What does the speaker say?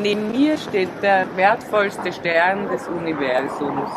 Neben mir steht der wertvollste Stern des Universums.